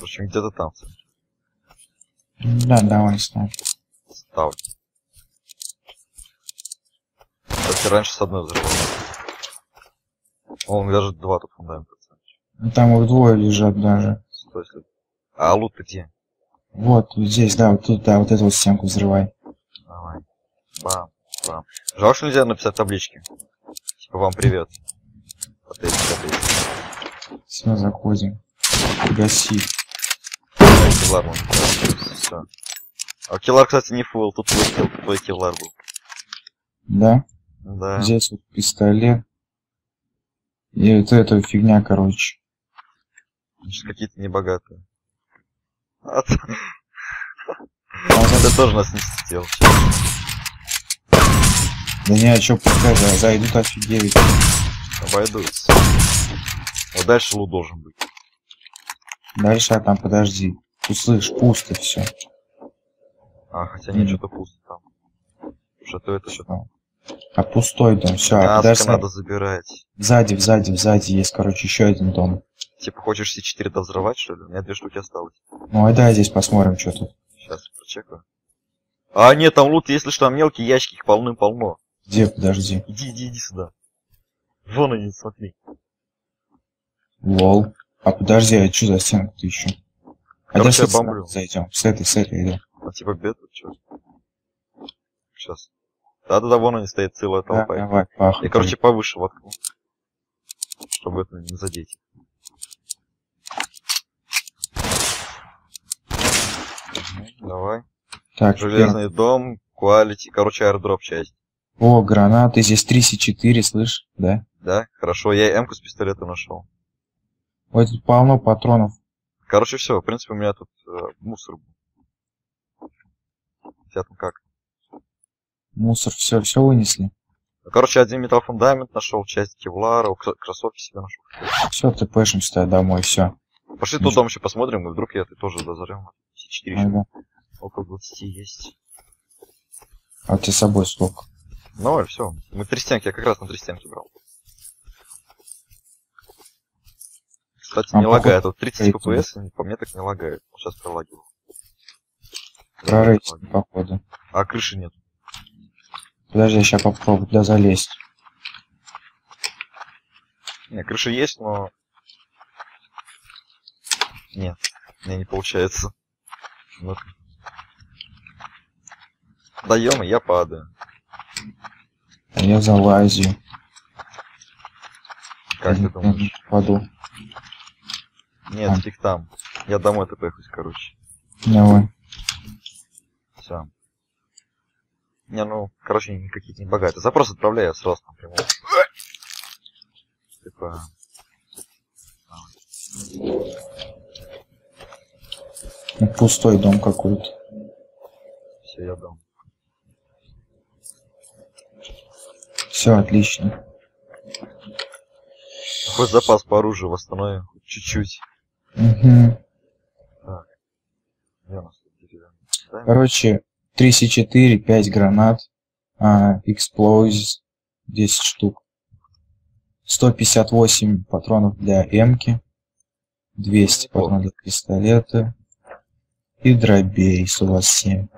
Короче, где-то там. Да, давай ставь. Ставлю. Кстати, раньше с одной взрывал. Он даже два тут фундамента. Там их двое лежат даже. Стой, стой. А лут где? Вот, вот здесь, да, вот тут, да, вот эту вот стенку взрывай. Давай. Бам, бам. Жалко, что нельзя написать таблички. Типа вам привет. Вот эти таблички. Все, заходим. Гаси. Киллар вон, Все. А киллар, кстати, не фул, тут твой, килл, твой киллар был. Да? Да. Здесь вот пистолет. И вот эта фигня, короче. Значит, какие-то небогатые. А ты ты тоже нас не сидел. Да не, а чё, пускай за- зайдут офигеют. Обойдутся. Вот дальше лут должен быть. Дальше, а там подожди. Услышь, пусто все. А, хотя нет, что-то пусто там. Что-то это что-то. А пустой дом, все, а подожди. надо забирать. Сзади, сзади, сзади есть, короче, еще один дом. Типа, хочешь C4 то взрывать, что ли? У меня две штуки осталось. Ну, а давай здесь посмотрим, что тут. Сейчас прочекаю. А, нет, там лут, если что, там мелкие ящики, их полным-полно. Где, подожди. Иди, иди, иди сюда. Вон они, смотри. Лол. А подожди, а что за стенка-то еще? А с я этой бомблю. зайдем. С этой, с этой, да. А типа бета, что? Сейчас. Да-да-да, вон они стоят целая Да, толпа. давай, пах. Я, короче, повыше воткну. Чтобы это не задеть. Давай. так, Железный дом, quality, короче, аирдроп часть. О, гранаты, здесь 3 слышь, да? Да, хорошо, я М-ку с пистолета нашел. Ой, тут полно патронов. Короче, все, в принципе, у меня тут э, мусор тебя там как? Мусор, все, все вынесли. Ну, Короче, один металл фундамент нашел, часть кевлара, кр- кроссовки себе нашел. Все, ты пэшимся домой, все. Пошли тот дом еще посмотрим, и вдруг я ты тоже дозарем. Все 4 еще Ага. около 20 есть. А у тебя с собой сколько? Ну, все. Мы три стенки, я как раз на три стенки брал. Кстати, А, не походу, лагает. Тут 30 эти, FPS, по мне так не лагает. Сейчас пролагивал. Про рейтинг, походу. А крыши нет. Подожди, я сейчас попробую туда залезть. Не, крыша есть, но... Нет, мне не получается. ну Даем, и я падаю. А я залазю. Как ты Мгм, думаешь? Паду. Нет, А. фиг там. Я домой тпхусь, короче. Давай. Все. Не, ну, короче, они какие-то не богатые. Запрос отправляю я сразу напрямую. Типа... Ну, Пустой дом какой-то. Все, я дом. Все, отлично. Хоть запас по оружию восстановим. Чуть-чуть. Угу. Мне. Короче, 3C4, 5 гранат, а, Explosives 10 штук, 158 патронов для М-ки, 200 Неплохо. патронов для пистолета и дробей 127.